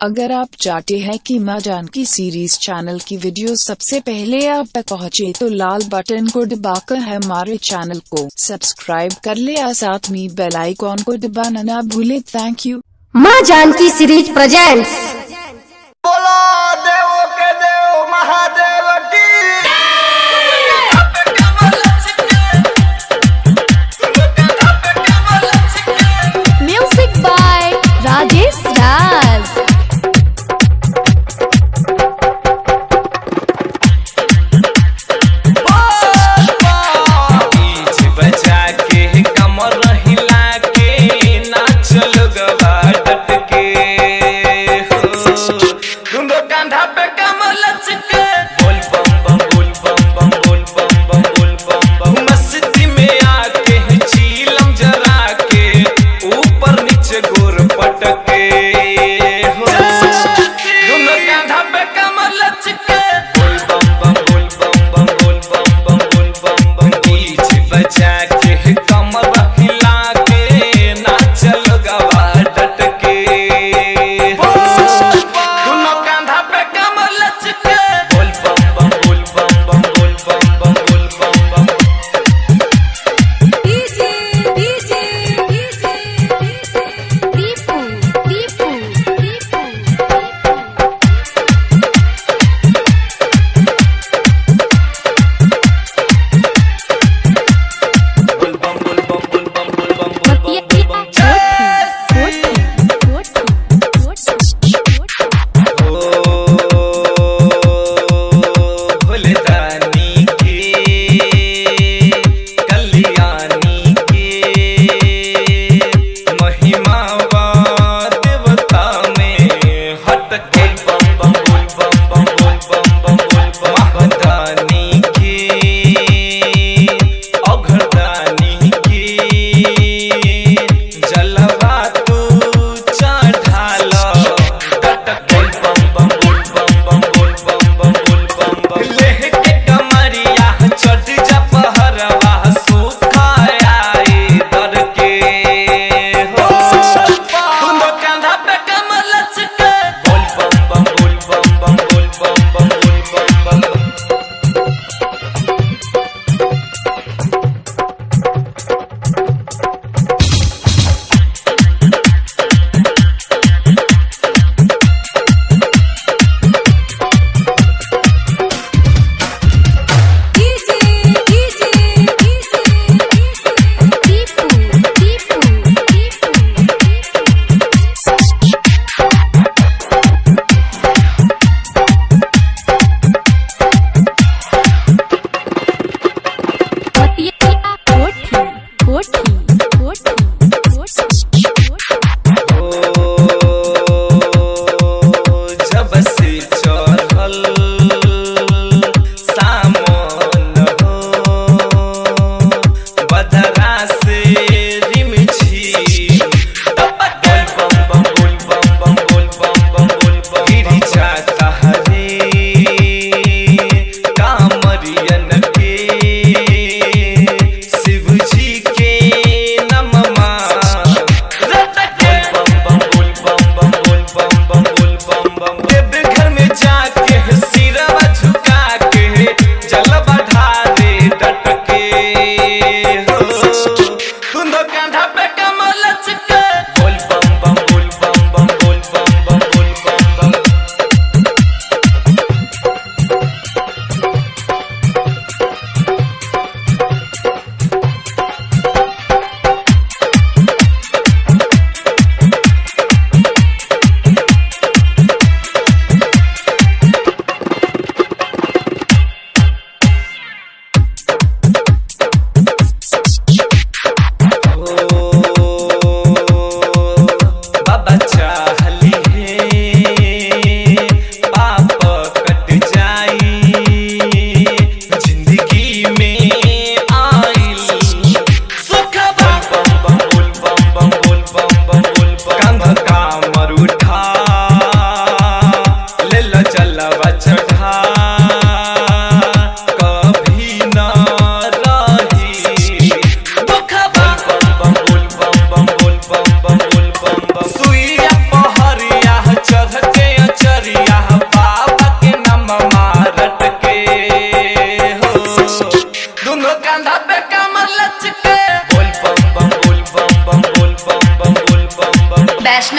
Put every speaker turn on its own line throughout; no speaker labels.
अगर आप चाहते हैं कि माँ जानकी सीरीज़ चैनल की वीडियो सबसे पहले आप तक पहुँचे तो लाल बटन को दबाकर हमारे चैनल को सब्सक्राइब कर ले और साथ में बेल आइकॉन को दबाना ना भूले। थैंक यू
माँ Janki series presents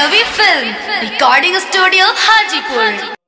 Movie film, recording studio Hajipur.